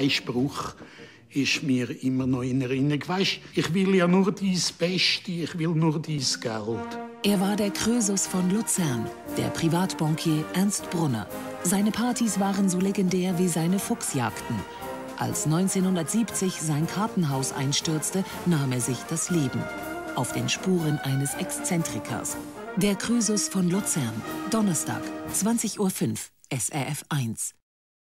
Freispruch ist mir immer noch in Erinnerung. Weißt, ich will ja nur dies Beste, ich will nur dies Geld. Er war der Krösus von Luzern, der Privatbankier Ernst Brunner. Seine Partys waren so legendär wie seine Fuchsjagden. Als 1970 sein Kartenhaus einstürzte, nahm er sich das Leben. Auf den Spuren eines Exzentrikers. Der Krösus von Luzern. Donnerstag, 20.05 Uhr, SRF 1.